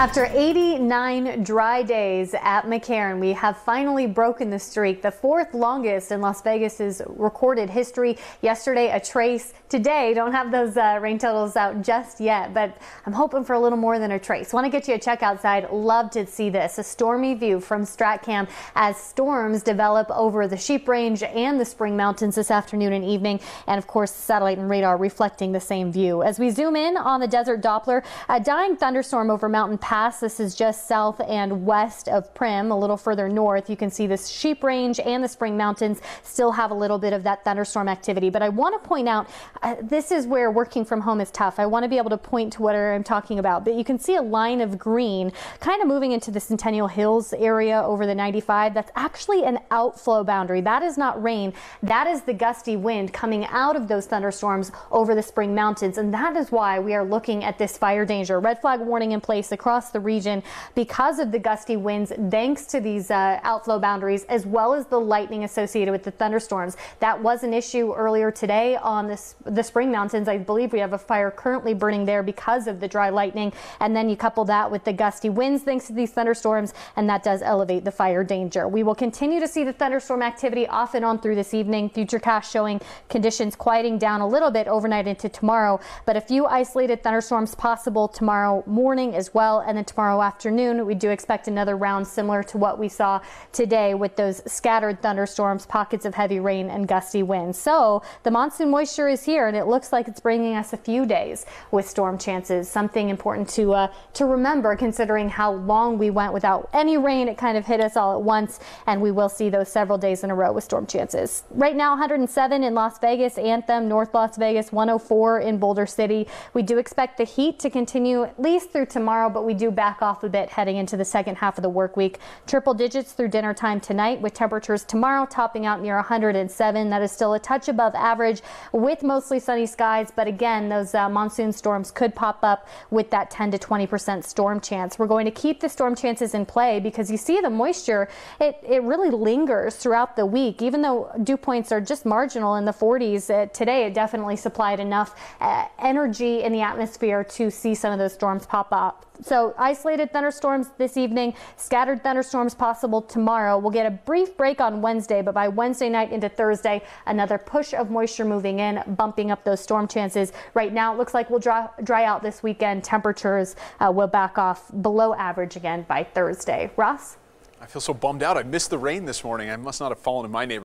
After 89 dry days at McCarran, we have finally broken the streak, the fourth longest in Las Vegas's recorded history. Yesterday, a trace. Today, don't have those uh, rain totals out just yet, but I'm hoping for a little more than a trace. Want to get you a check outside. Love to see this. A stormy view from StratCam as storms develop over the Sheep Range and the Spring Mountains this afternoon and evening. And of course, satellite and radar reflecting the same view. As we zoom in on the Desert Doppler, a dying thunderstorm over Mountain Pass. This is just south and west of Primm, a little further north. You can see this Sheep Range and the Spring Mountains still have a little bit of that thunderstorm activity. But I want to point out uh, this is where working from home is tough. I want to be able to point to what I'm talking about. But you can see a line of green kind of moving into the Centennial Hills area over the 95. That's actually an outflow boundary. That is not rain. That is the gusty wind coming out of those thunderstorms over the Spring Mountains. And that is why we are looking at this fire danger. Red flag warning in place across across the region because of the gusty winds, thanks to these uh, outflow boundaries, as well as the lightning associated with the thunderstorms. That was an issue earlier today on this, the Spring Mountains. I believe we have a fire currently burning there because of the dry lightning. And then you couple that with the gusty winds, thanks to these thunderstorms, and that does elevate the fire danger. We will continue to see the thunderstorm activity off and on through this evening. Futurecast showing conditions quieting down a little bit overnight into tomorrow, but a few isolated thunderstorms possible tomorrow morning as well and then tomorrow afternoon, we do expect another round similar to what we saw today with those scattered thunderstorms, pockets of heavy rain and gusty winds. So the monsoon moisture is here and it looks like it's bringing us a few days with storm chances. Something important to, uh, to remember considering how long we went without any rain. It kind of hit us all at once and we will see those several days in a row with storm chances. Right now, 107 in Las Vegas, Anthem, North Las Vegas, 104 in Boulder City. We do expect the heat to continue at least through tomorrow, but we do back off a bit heading into the second half of the work week. Triple digits through dinner time tonight with temperatures tomorrow topping out near 107. That is still a touch above average with mostly sunny skies. But again, those uh, monsoon storms could pop up with that 10 to 20 percent storm chance. We're going to keep the storm chances in play because you see the moisture, it, it really lingers throughout the week. Even though dew points are just marginal in the 40s, uh, today it definitely supplied enough uh, energy in the atmosphere to see some of those storms pop up. So isolated thunderstorms this evening, scattered thunderstorms possible tomorrow. We'll get a brief break on Wednesday, but by Wednesday night into Thursday, another push of moisture moving in, bumping up those storm chances. Right now, it looks like we'll dry, dry out this weekend. Temperatures uh, will back off below average again by Thursday. Ross? I feel so bummed out. I missed the rain this morning. I must not have fallen in my neighborhood.